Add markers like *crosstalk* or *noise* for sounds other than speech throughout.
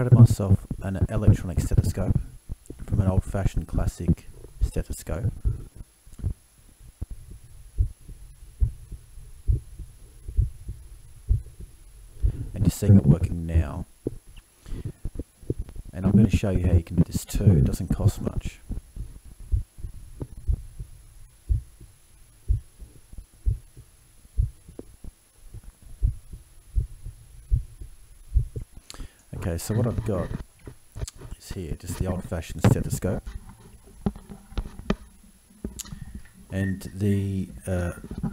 credit myself an electronic stethoscope from an old-fashioned classic stethoscope. And you're seeing it working now. And I'm going to show you how you can do this too. It doesn't cost much. Okay, so what I've got is here, just the old-fashioned stethoscope. And the uh,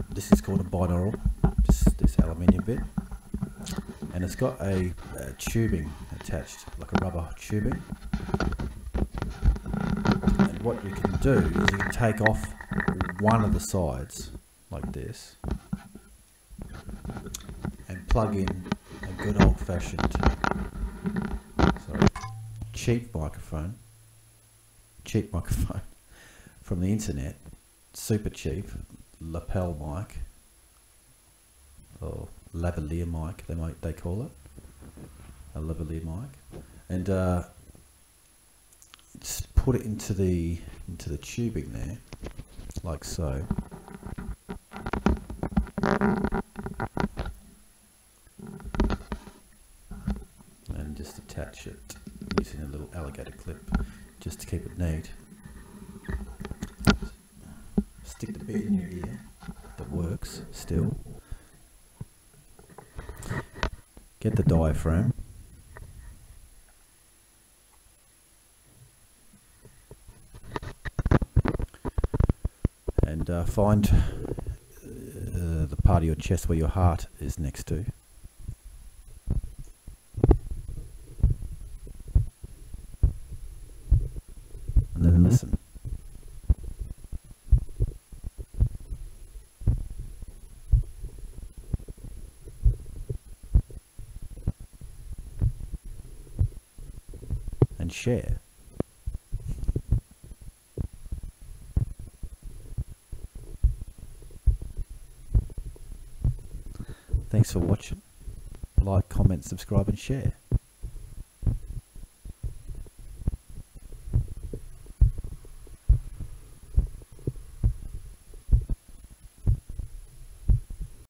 this is called a binaural, just this aluminium bit. And it's got a, a tubing attached, like a rubber tubing. And what you can do is you can take off one of the sides, like this, and plug in a good old-fashioned cheap microphone, cheap *laughs* microphone from the internet, super cheap, lapel mic, or lavalier mic, they might they call it, a lavalier mic, and uh, just put it into the into the tubing there, like so. and just attach it using a little alligator clip just to keep it neat. Stick the bit in your ear that works still. Get the diaphragm. And uh, find uh, the part of your chest where your heart is next to. And then mm-hmm. listen. And share. Thanks for watching. Like, comment, subscribe and share.